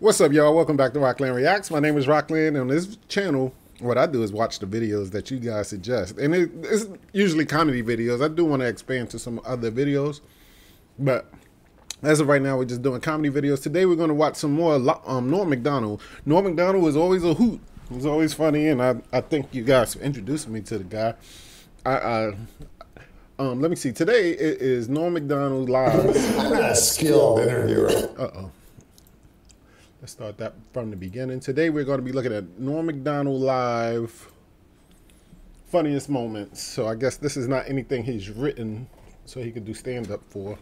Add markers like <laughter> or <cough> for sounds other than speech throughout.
What's up, y'all? Welcome back to Roklan Reacts. My name is Roklan, and on this channel, what I do is watch the videos that you guys suggest. And it, it's usually comedy videos. I do want to expand to some other videos, but as of right now, we're just doing comedy videos. Today, we're going to watch some more um, Norm Macdonald. Norm Macdonald is always a hoot. He's always funny, and I, I think you guys introduced me to the guy. I, I um, let me see. Today it is Norm Macdonald live. I'm not a skilled interviewer. Uh oh. Start that from the beginning. Today we're going to be looking at Norm Macdonald live funniest moments. So I guess this is not anything he's written so he could do stand up for.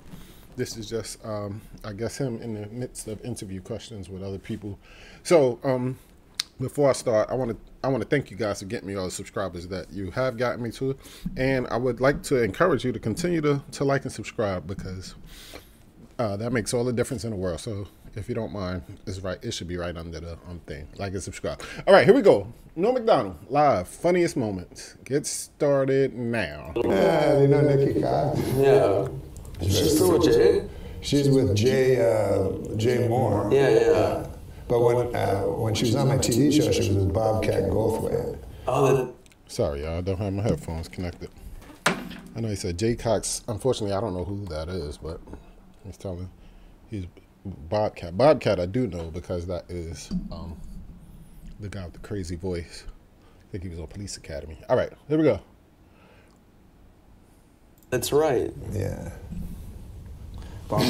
This is just, um, I guess, him in the midst of interview questions with other people. So um, before I start, I want to I want to thank you guys for getting me all the subscribers that you have gotten me to, and I would like to encourage you to continue to to like and subscribe because uh, that makes all the difference in the world. So if you don't mind, it's right. It should be right under the um thing. Like and subscribe. All right, here we go. Norm Macdonald live. Funniest moments. Get started now. Yeah, you know Nikki Cox. Yeah. She's still with Jay? She's with Jay uh, Jay Mohr. Yeah, yeah. But when uh, when she was on my TV show, she was with Bobcat Goldthwait. Oh, then Sorry, y'all. I don't have my headphones connected. I know he said Jay Cox. Unfortunately, I don't know who that is, but he's telling he's Bobcat. Bobcat, I do know because that is um, the guy with the crazy voice. I think he was on Police Academy. All right, here we go. that's right. Yeah. <laughs> I'm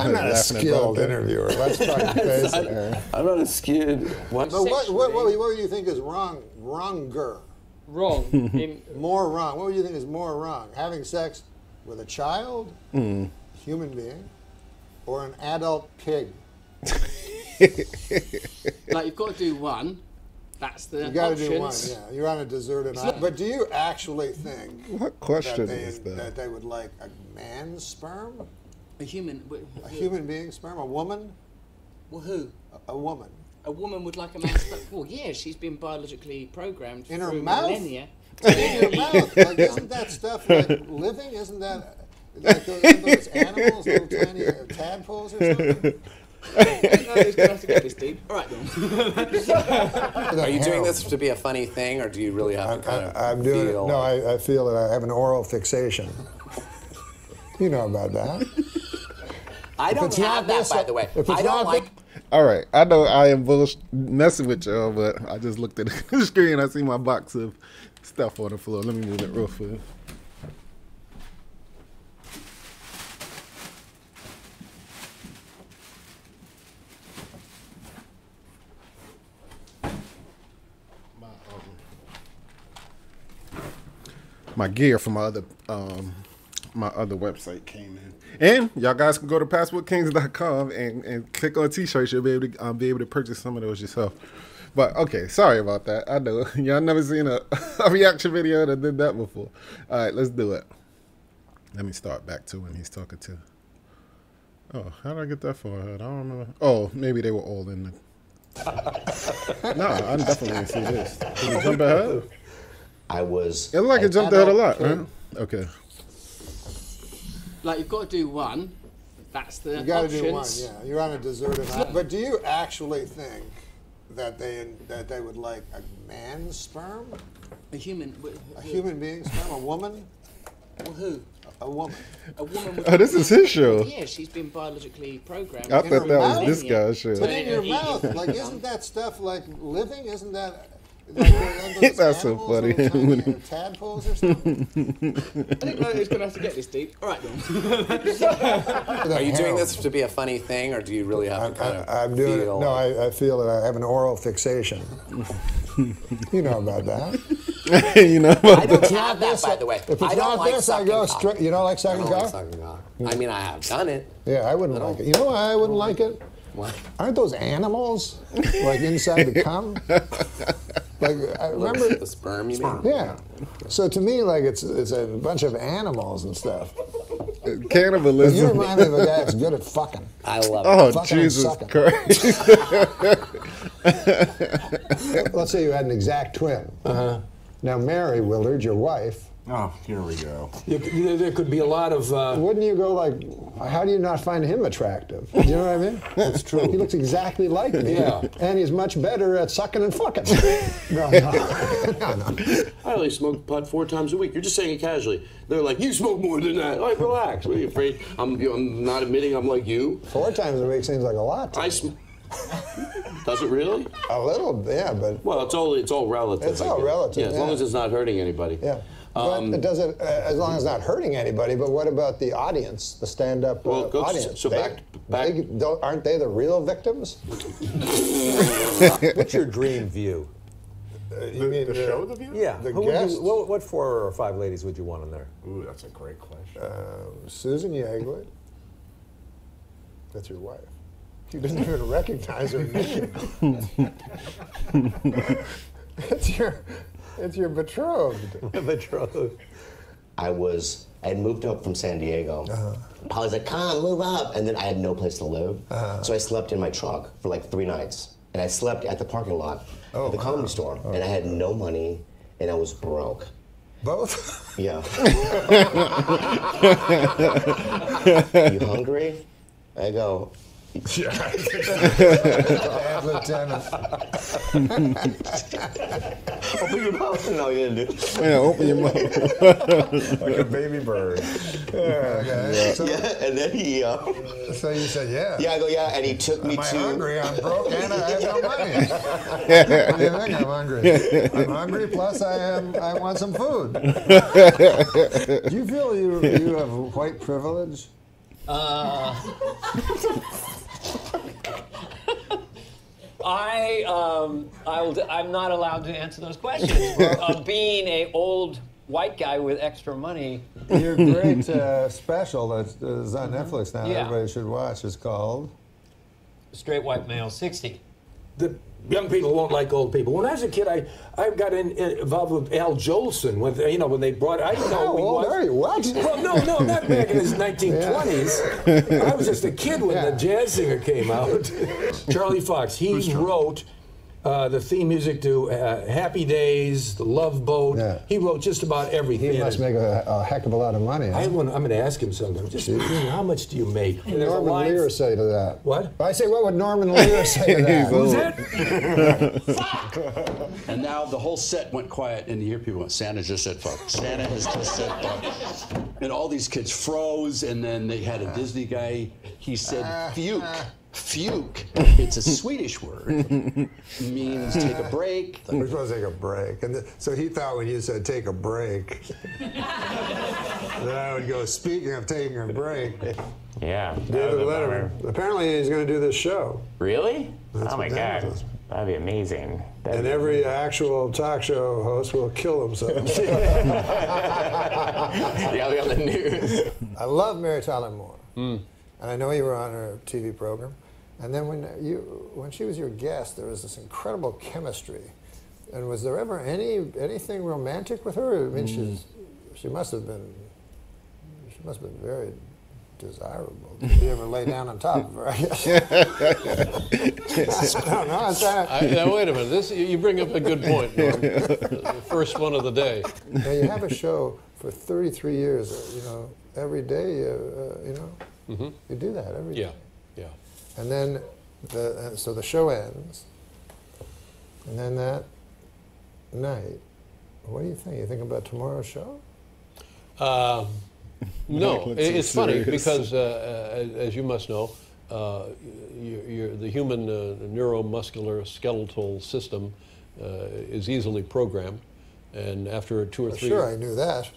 I'm not a skilled interviewer. Let's try to <laughs> face it. I'm not a skilled. What? But what, what, what, what do you think is wrong, wronger, wrong <laughs> in more wrong? What do you think is more wrong? Having sex with a child, human being, or an adult pig? <laughs> like you've got to do one. That's the You got to do one. Yeah, you're on a deserted island. But do you actually think What that question they, is that? that they would like a man's sperm, A human. w- a who- human being sperm, a woman, Well, who? a, a woman? A woman would like a man's. sperm. well, yeah, she's been biologically programmed In her through mouth? millennia. <laughs> in your mouth. Like, isn't that stuff like <laughs> living? Isn't that like those, aren't those animals, little tiny uh, tadpoles or something? no, he's gonna have to get this deep. All right, then. Are you doing this to be a funny thing, or do you really have I'm, to kind of I'm doing it. No, I, I feel that I have an oral fixation. You know about that. I don't it's not have that, this, by the way. if it's I don't not like. All right, I know I am bull messing with y'all, but I just looked at <laughs> the screen. I see my box of stuff on the floor. Let me move it real fast. My gear from my other um, my other website came in. And y'all guys can go to passportkings.com and, and click on t-shirts. You'll be able to um, be able to purchase some of those yourself. But okay, sorry about that. I know <laughs> y'all never seen a, <laughs> a reaction video that did that before. All right, let's do it. Let me start back to when he's talking to. Oh, how did I get that far ahead? I don't know. Oh, maybe they were all in the. <laughs> no, I definitely see this. Did he jump ahead? I was. It looked like it jumped out a lot, right? Okay. Like you've got to do one. That's the You got to do one. Yeah, you're on a deserted island. But do you actually think that they that they would like a man's sperm, A human. w- a who? human being sperm, a woman, Well, who? a woman? A woman. Oh, this is his show. Yeah, she's been biologically programmed. I thought that was this guy's show. But in your mouth, like, <laughs> isn't that stuff like living? Isn't that? Like, aren't those That's so animals, funny. little <laughs> tiny, tadpoles or something? I didn't know he was gonna have to get this deep. All right, then. <laughs> Are you doing this to be a funny thing, or do you really have to kind of I, I'm doing it. No, I, I feel that I have an oral fixation. you know about that. <laughs> you know, I don't have that, by the way. If it's I don't not like this, I go straight. You don't like I sucking don't like cock? sucking cock. Hmm. I mean, I have done it. Yeah, I wouldn't like it. You know why I wouldn't like it? Why? Aren't those animals like inside the cum? Like I remember. the sperm, you mean? Yeah. So to me, like it's it's a bunch of animals and stuff. Cannibalism. You remind me of a guy that's good at fucking. I love it. Oh, Fucking and Jesus sucking. Christ. <laughs> Let's say you had an exact twin. Uh-huh. Now Mary Willard, your wife, Oh, here we go. You could- there there could be a lot of. Uh, Wouldn't you go like, how do you not find him attractive? You know what I mean? <laughs> That's true. He looks exactly like me. Yeah. And he's much better at sucking and fucking. <laughs> no, no. <laughs> no, no. I only smoke pot four times a week. You're just saying it casually. They're like, you smoke more than that. Like, relax. What are you afraid? I'm, you know, I'm not admitting I'm like you. Four times a week seems like a lot. to I me. sm- Does it really? A little, yeah, but Well, it's all it's all relative. It's all relative, Yeah, as long as it's not hurting anybody. yeah. Um, but it doesn't, uh, as long as not hurting anybody. But what about the audience, the stand-up uh, Well, go- audience? so They- back- back- they don't, aren't they the real victims? What's your dream view? you mean the show, The View? Yeah. The Who guests? you, what, what four or five ladies would you want in there? Ooh, that's a great question. Susan Yeagley. That's your wife. You didn't even recognize her name. <laughs> it's your, it's your betrothed. <laughs> Betrothed. I was, I had moved up from San Diego. Uh-huh. Polly's like, come, move up. And then I had no place to live. Uh-huh. So I slept in my truck for like three nights. And I slept at the parking lot oh, at the comedy store. Oh. And I had no money and I was broke. Both. Yeah. <laughs> you hungry? I go, Bad lieutenant. open your mouth. No, you didn't do Yeah, open your mouth. like a baby bird. Yeah, okay. So, Yeah, and then he, uh, so you said, yeah. yeah, I go, yeah, and he took me Am I to. hungry? I'm broke and I have no money. <laughs> what do you think? I'm hungry. I'm hungry. Plus, I am. I want some food. do <laughs> you feel you you have white privilege? I um, I will, I'm not allowed to answer those questions. <laughs> of being a old white guy with extra money. Your great uh, special that is on Netflix now. Yeah. Everybody should watch. is called. Straight white male, 60. the young people won't like old people. When I was a kid, I, I got in, in- involved with Al Jolson. When they- you know when they brought, I didn't know How who old was. are you? What? Well, no, no, not back in his <laughs> 1920s. I was just a kid when the jazz singer came out. <laughs> Charlie Fox. He wrote uh, the theme music to uh, Happy Days, The Love Boat. Yeah. He wrote just about everything. He must make a, a heck of a lot of money. I want, I'm going to ask him something. Just how much do you make? And there's a Norman line- Lear say to that? What? I say, what would Norman Lear <laughs> say to that? Who's that? <laughs> And now the whole set went quiet, and you hear people going, Santa just said fuck. Santa has just said fuck. And all these kids froze, and then they had a Disney guy, he said fuke. Fuke. It's a Swedish word. <laughs> means take a break. We're supposed to take a break. And th- so he thought when you said take a break, <laughs> that I would go, speaking of taking a break, Yeah. David would Letterman. bummer. Apparently he's going to do this show. Really? That's oh my god. does. That'd be amazing. That'd And be every actual talk show host will kill himself. <laughs> Yeah, I'll be on the news. I love Mary Tyler Moore. Hmm. And I know you were on her TV program. And then when you when she was your guest, there was this incredible chemistry. And was there ever any anything romantic with her? I mean, Hmm. she's she must have been she must have been very desirable. Did you ever lay down on top of her? I guess. <laughs> I don't know. I'm trying to- I, now wait a minute. This you you bring up a good point. Norm. the first one of the day. Now you have a show for 33 years. uh, You know, every day. Uh, uh, you know, Mhm. you do that every day. Yeah, yeah. And then, the, so the show ends. And then that night, what do you think? You think about tomorrow's show? Um, <laughs> no, it- so it's funny because, uh, uh, as you must know, uh, you you're, the human uh, neuromuscular skeletal system uh, is easily programmed, and after two or Well, three. sure, I knew that.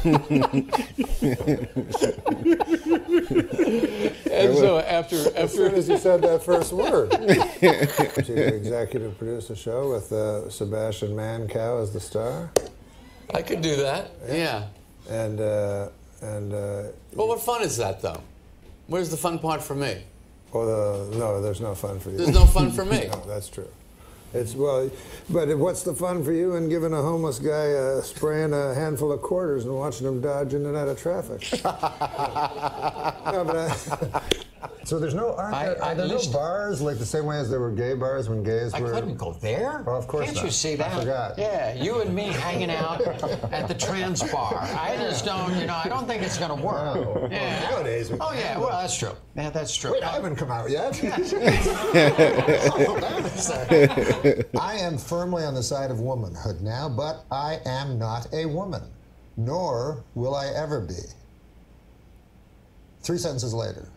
<laughs> <laughs> and so after As soon as you said that first word, <laughs> to executive produce a show with uh, Sebastian Maniscalco as the star, I could do that. Yeah. and uh, and uh, Well, what fun is that, though? Where's the fun part for me? well, the, no, there's no fun for you. There's no fun for <laughs> me. no, that's true. It's well, but what's the fun for you in giving a homeless guy uh, spraying a handful of quarters and watching him dodge in and out of traffic? <laughs> no, but I, So there's no aren't I- there, I are there no bars like the same way as there were gay bars when gays I were? I couldn't go there. Oh, of course Can't not. you see that? I forgot. Yeah, you and me hanging out at the trans bar. I just don't, you know, I don't think it's going to work. Wow. Yeah. Well, nowadays we Oh yeah, well that's true. Yeah, that's true. Wait, I haven't come out yet. <laughs> <laughs> I am firmly on the side of womanhood now, but I am not a woman, nor will I ever be. Three sentences later,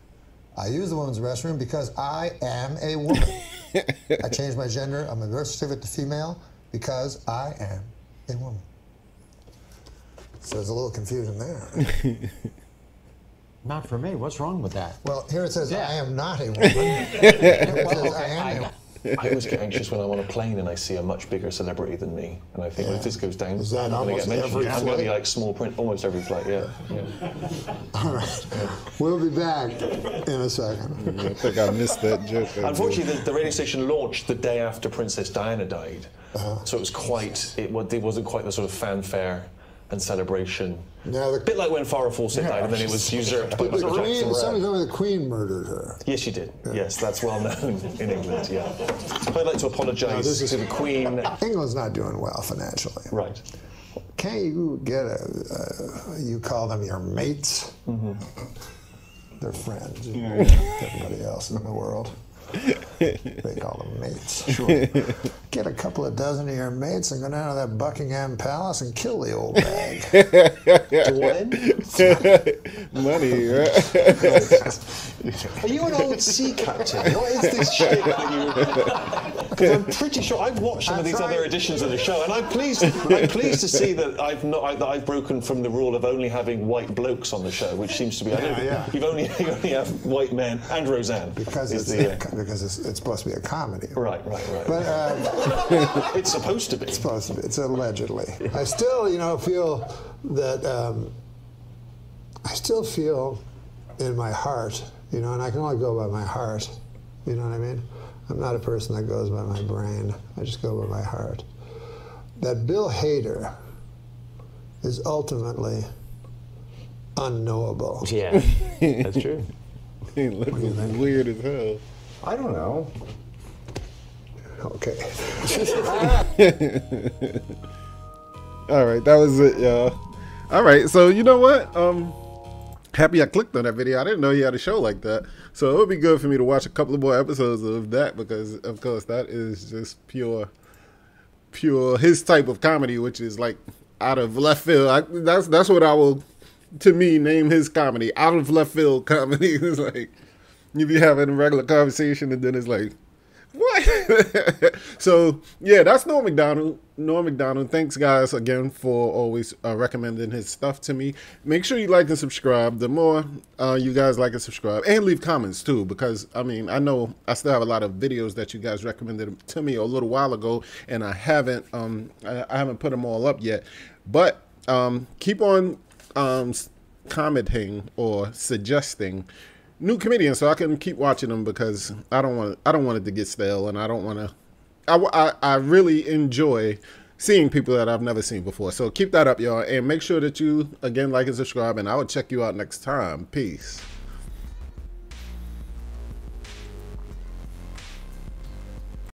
I use the women's restroom because I am a woman. <laughs> I changed my gender on my birth certificate to female because I am a woman. So there's a little confusion there. Not for me. What's wrong with that? Well, here it says Yeah. I am not a woman. It says I am a <laughs> I always get anxious when I'm on a plane and I see a much bigger celebrity than me, and I think well, if this goes down, that I'm going to get mentioned. every I'm going to be like small print almost every flight. Yeah. yeah. <laughs> All right. We'll be back in a second. I think I missed that joke. Unfortunately, the, the radio station launched the day after Princess Diana died, uh-huh. so it was quite. It, it wasn't quite the sort of fanfare and celebration. Now the, A bit like when Farrah Fawcett died, and then it was usurped by But the Michael Queen, Right. somebody told me the Queen murdered her. Yes, she did. Yes, that's well known in England. Yeah. I'd like to apologise this is- to the Queen. England's not doing well financially. Right. Can't you get a, uh, you call them your mates? Mm-hmm. They're friends. Everybody else in the world. They call them mates. Sure. Get a couple of dozen of your mates and go down to that Buckingham Palace and kill the old bag. <laughs> Money, right? <laughs> Are you an old sea captain? What is this shit that you? Because I'm pretty sure I've watched some of these other editions of the show, and I'm pleased. I'm pleased to see that I've not I, that I've broken from the rule of only having white blokes on the show, which seems to be. I don't, Yeah, yeah. You've only <laughs> you only have white men and Roseanne. Because it's, the, uh, because it's, it's supposed to be a comedy. right, right, right. But uh, <laughs> it's supposed to be. It's supposed to be. It's allegedly. I still, you know, feel that um, I still feel in my heart, you know, and I can only go by my heart. You know what I mean? I'm not a person that goes by my brain. I just go by my heart. That Bill Hader is ultimately unknowable. Yeah, <laughs> that's true. He looks weird as hell. I don't know. Okay. <laughs> All right, that was it, y'all. All right, so you know what? Um, happy I clicked on that video. I didn't know he had a show like that. So it would be good for me to watch a couple of more episodes of that because, of course, that is just pure, pure his type of comedy, which is like out of left field. I, that's that's what I will, to me, name his comedy. Out of left field comedy. <laughs> it's like you be having a regular conversation and then it's like, <laughs> so yeah, that's Norm Macdonald. Norm Macdonald. Thanks guys again for always uh, recommending his stuff to me. Make sure you like and subscribe. The more uh, you guys like and subscribe, and leave comments too, because I mean I know I still have a lot of videos that you guys recommended to me a little while ago, and I haven't um I, I haven't put them all up yet. But um keep on um commenting or suggesting new comedians so I can keep watching them because I don't want I don't want it to get stale and I don't want to I, I, I really enjoy seeing people that I've never seen before. So keep that up, y'all, and make sure that you again like and subscribe, and I will check you out next time. Peace.